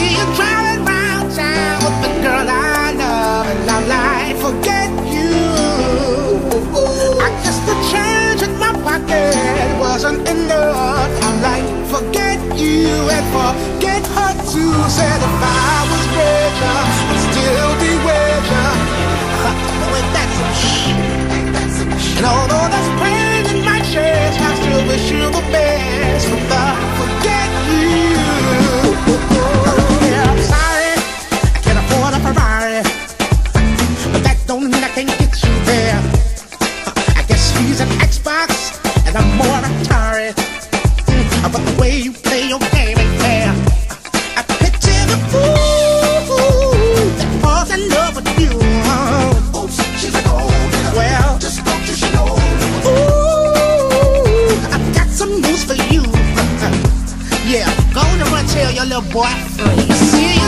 you driving round town with the girl I love, and like, forget you. I change in my pocket wasn't enough. I'm like, forget you and forget her too. Said if I was richer, I'd still be you. Ain't that some? And although there's pain in my chest, I still wish you the best. That don't mean I can't get you there. I guess he's an Xbox and I'm more Atari. Mm, But the way you play your game ain't fair. I picture the fool that falls in love with you. Oops, she's a gold Well, just don't you know? Ooh, I've got some news for you. yeah, go on and run tell your little boy free. See